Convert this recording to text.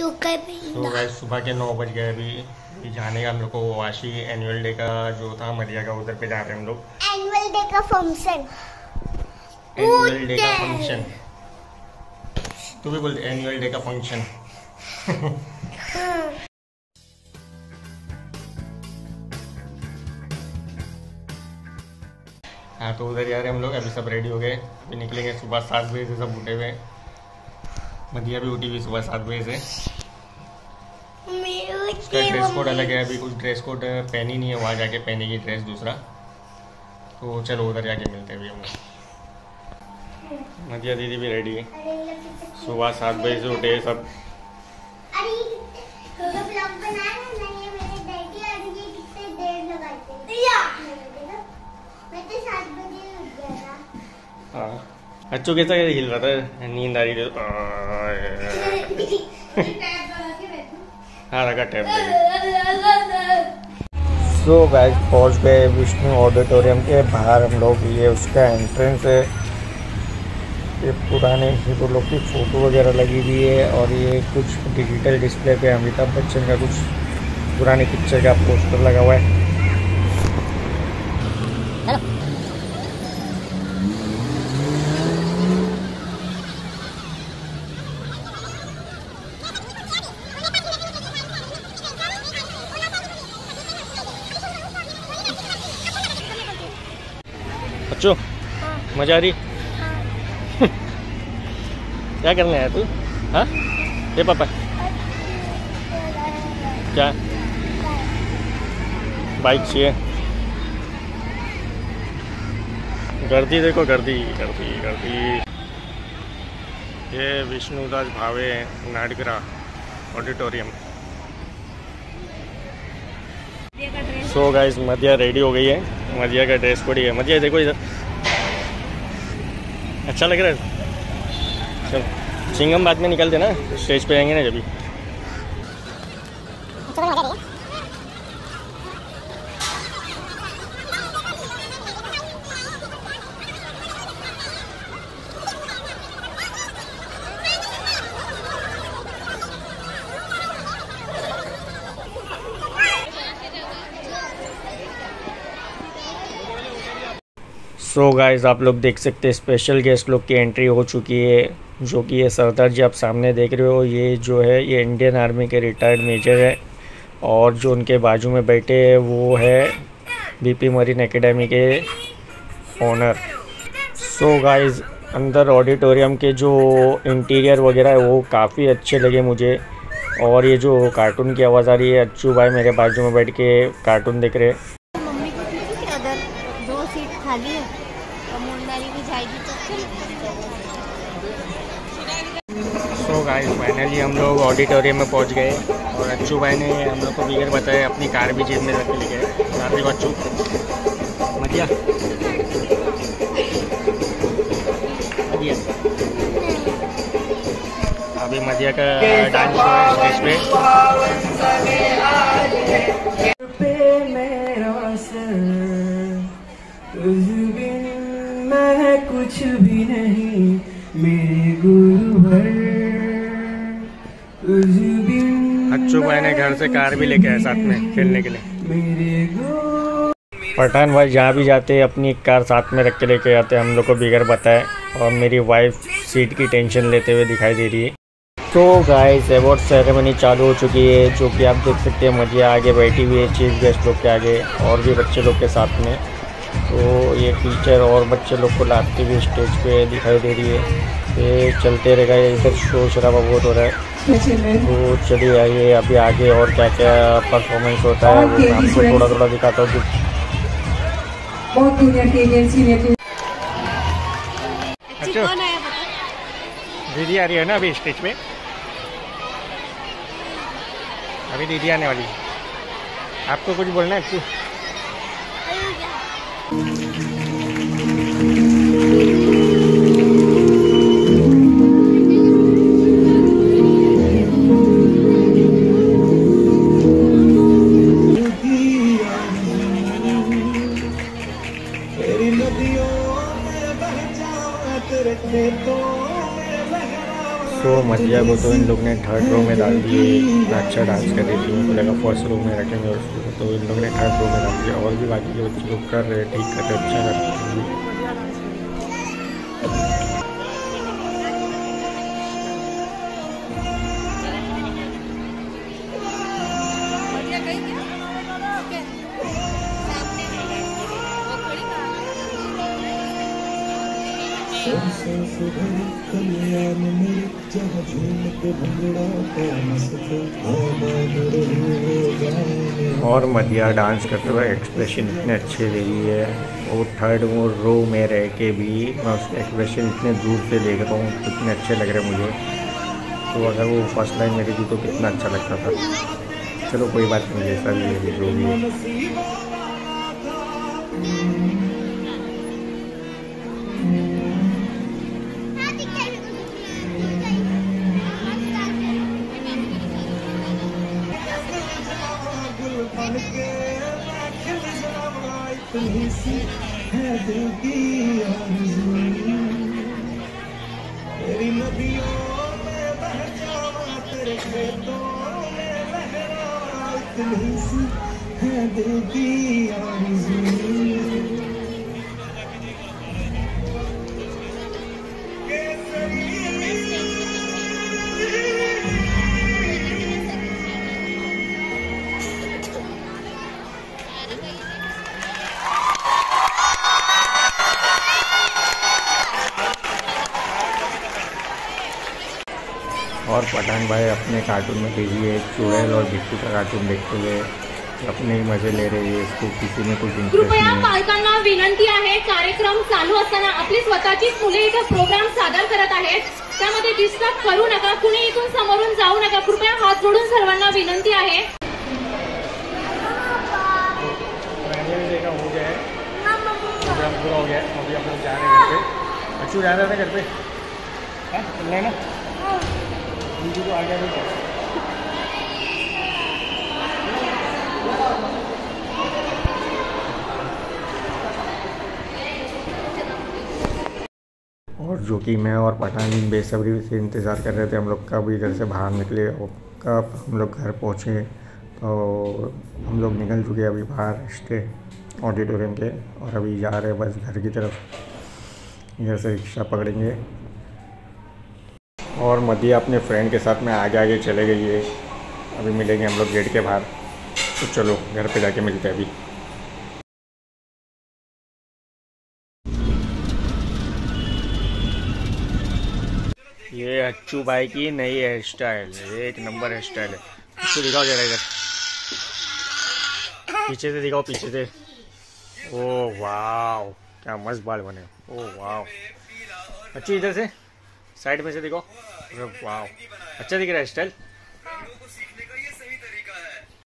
तो गाइस सुबह के नौ बज गए अभी। जाने का हम लोग को वाशी एनुअल डे का जो था मरिया का उधर पे जा रहे हैं हम लोग। एनुअल डे का फ़ंक्शन एनुअल डे का फ़ंक्शन तू भी बोल एनुअल डे का फ़ंक्शन हाँ। तो उधर जा रहे हैं हम लोग अभी सब रेडी हो गए। अभी निकलेंगे सुबह सात बजे से सब उठे हुए। मदिया भी उठी हुई सुबह सात बजे से। उसका ड्रेस कोड अलग है अभी कुछ ड्रेस कोड पहनी नहीं है वहाँ जाके पहनेगी ड्रेस दूसरा। तो चलो उधर जाके मिलते हैं अभी हम मधिया मदिया दीदी भी रेडी है। सुबह सात बजे से उठे सब। अच्छो कैसा हिल रहा था नींद आ रही थी हाँ रखा टैब सो गाइस पहुँच गए विष्णु ऑडिटोरियम के बाहर हम लोग ये उसका एंट्रेंस है। ये पुराने हीरो लोग की फ़ोटो वगैरह लगी हुई है और ये कुछ डिजिटल डिस्प्ले पे अमिताभ बच्चन का कुछ पुराने पिक्चर का पोस्टर लगा हुआ है। बच्चों हाँ। मज़ा आ रही? क्या करने आया तू? हाँ? ये पापा। क्या? बाइक चाहिए। गर्दी देखो गर्दी गर्दी गर्दी। ये विष्णुदास भावे नाडगरा ऑडिटोरियम। सो गाइस मदिया रेडी हो गई है। मदिया का ड्रेस कोड ही। है मदिया देखो इधर। अच्छा लग रहा है। चल सिंगम बाद में निकल देना स्टेज पे आएँगे ना जब सो so गाइस आप लोग देख सकते हैं स्पेशल गेस्ट लोग की एंट्री हो चुकी है, जो कि ये सरदार जी आप सामने देख रहे हो। ये जो है, ये इंडियन आर्मी के रिटायर्ड मेजर है और जो उनके बाजू में बैठे हैं, वो है बीपी मरीन एकेडमी के ओनर सो गाइज़ अंदर ऑडिटोरियम के जो इंटीरियर वगैरह है, वो काफ़ी अच्छे लगे मुझे। और ये जो कार्टून की आवाज़ आ रही है अच्छू भाई मेरे बाजू में बैठ के कार्टून देख रहे हैं। दो सीट खाली है। और मुंडारी भी जाएगी तो सो गाइस फाइनली हम लोग ऑडिटोरियम में पहुँच गए। और अच्छू भाई ने हम लोग को बिगर बताया अपनी कार भी जेब में रख के ले गए। कार देखो अच्छू मतिया मतिया अभी मतिया का डांस शो है स्टेज पे। पे बिन मैं कुछ भी नहीं मेरे गुरुवर अच्छू भाई ने घर से कार भी लेके आए साथ में खेलने के लिए। मेरे पठान भाई जहाँ भी जाते हैं अपनी कार साथ में रख के लेके आते हैं। हम लोग को बिगर बताए और मेरी वाइफ सीट की टेंशन लेते हुए दिखाई दे रही है। तो गाइस अवार्ड सेरेमनी चालू हो चुकी है जो कि आप देख सकते हैं। मजिया आगे बैठी हुई है चीफ गेस्ट लोग के आगे और भी बच्चे लोग के साथ में। तो ये टीचर और बच्चे लोग को लाते हुए स्टेज पे दिखाई दे रही है। ये चलते रहेगा ये इधर शोर शराबा बहुत हो रहा है। तो चलिए आइए अभी आगे और क्या क्या परफॉर्मेंस होता है वो मैं आपको थोड़ा थोड़ा दिखाता हूँ। अच्छी। दीदी आ रही है ना अभी स्टेज पे अभी दीदी आने वाली है। आपको कुछ बोलना है? सो मजिया को तो इन लोग ने थर्ड रो में डाल दिए अच्छा डांस कर रही थी, उनको लगा फ़र्स्ट रो में रखेंगे उसको तो इन लोग ने थर्ड रो में डाल दिया। और भी बाकी जो बच्चे लोग कर रहे ठीक कर रहे अच्छा कर रहे और मदिया डांस करते हुए एक्सप्रेशन इतने अच्छे दे रही है। और थर्ड वो रो में रह के भी मैं उसके एक्सप्रेशन इतने दूर से देख रहा हूँ, कितने अच्छे लग रहे मुझे। तो अगर वो फ़र्स्ट लाइन मेरी थी तो कितना अच्छा लगता था। चलो कोई बात नहीं, जैसा भी है जो भी है। से है दिल की तेरी नदियों में बह जावा तेरे खेतों में लहरा इतनी सी है दिल की आरज़ू और पठान भाई अपने कार्टून में बिज़ी है चुड़ैल और बिट्टू का कार्टून देखते हुए अपने ही मज़े ले रही है इसको किसी में कुछ कृपया नहीं है। पालकांना विनंती आहे कार्यक्रम चालू असताना आपली स्वतःचीच मुले इथं प्रोग्राम सादर करत आहेत त्यामध्ये डिस्टर्ब करू नका कुणी इथून समोरून जाऊ नका. कृपया हात जोडून सर्वांना विनंती आहे. पूरा हो गया अभी हम लोग जा रहे हैं घर पे. अच्छू जा रहे थे घर पे? हाँ है ना गया और जो कि मैं और पठान बेसब्री से इंतज़ार कर रहे थे हम लोग कब इधर से बाहर निकले और कब हम लोग घर पहुँचे तो हम लोग निकल चुके अभी बाहर स्टे ऑडिटोरियम के और अभी जा रहे हैं बस घर की तरफ़। इधर से रिक्शा पकड़ेंगे। और मदिया अपने फ्रेंड के साथ में आगे आगे चले गई है। अभी मिलेंगे हम लोग गेट के बाहर। तो चलो, घर पे जाके मिलते हैं अभी। ये अच्छू भाई की नई हेयर स्टाइल एक नंबर हेयर स्टाइल है। इसको दिखाओ जरा इधर। पीछे से दिखाओ, पीछे से। ओ वाह क्या मस्त बाल बने। ओ वाह अच्छी इधर से। साइड में से दिखाओ। वाह। अच्छा दिख रहा है स्टाइल।